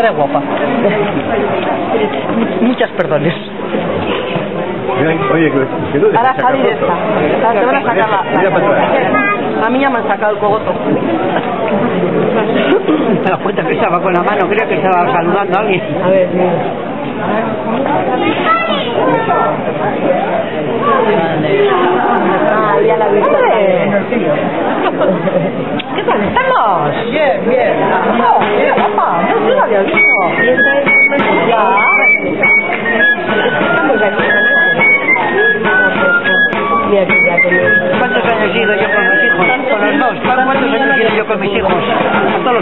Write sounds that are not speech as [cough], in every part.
otra guapa. [laughs] Muchas perdones. Oye, que no Ahora salir esta. Te a mí ya me han sacado el cogoto. [laughs] La puerta que estaba con la mano, creo que estaba saludando a alguien. A ver, ah, la. [laughs] visto. ¿Qué tal estamos? Bien, bien. No, no la había visto. Ya. Estamos aquí. Mira que ya tenemos. ¿Cuántos años he ido yo con mis hijos? Con los dos. ¿Cuántos años he ido yo con mis hijos? A todos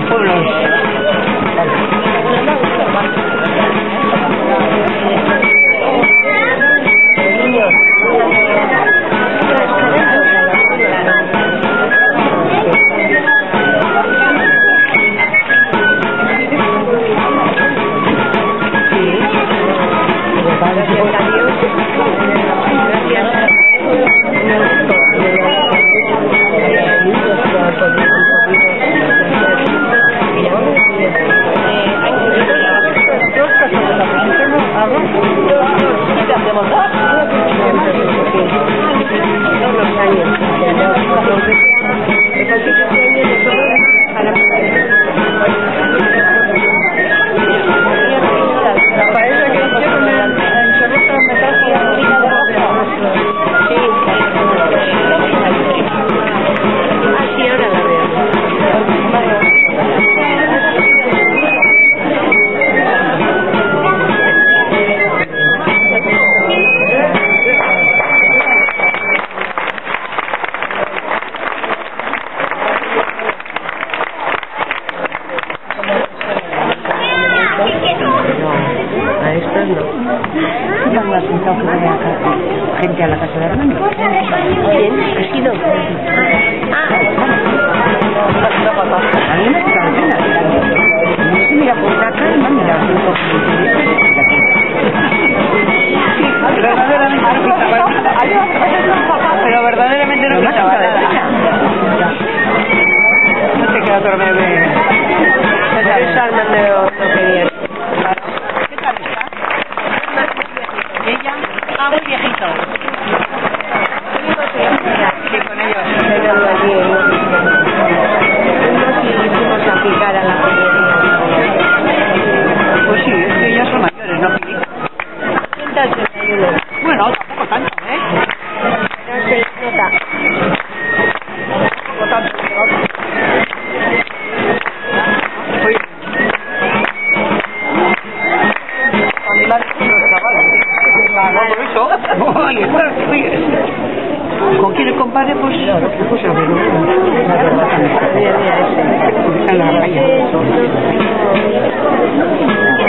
¿Quién? ¿Ha sido? Ah, A mí me pena. No se mira por la no. Pero verdaderamente no nada. No te queda otro ¿Con quién el compadre? Pues, pues a ver, la verdad la